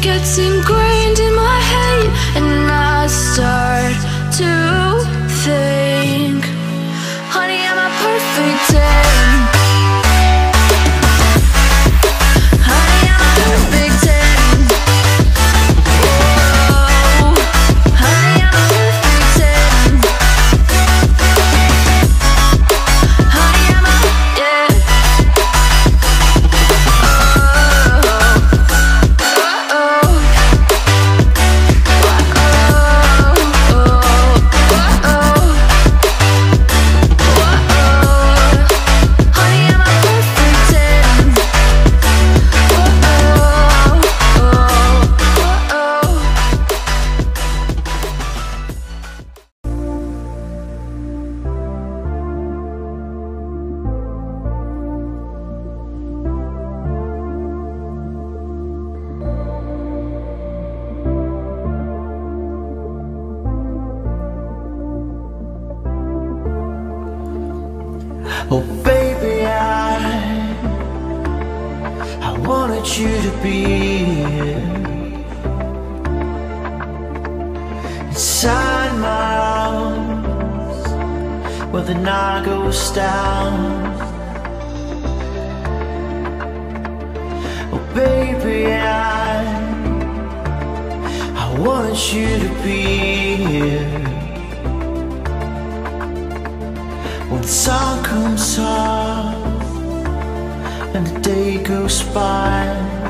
Gets ingrained to be here inside my arms where the night goes down. Oh baby, I I wanted you to be here. When the sun comes up and the day goes by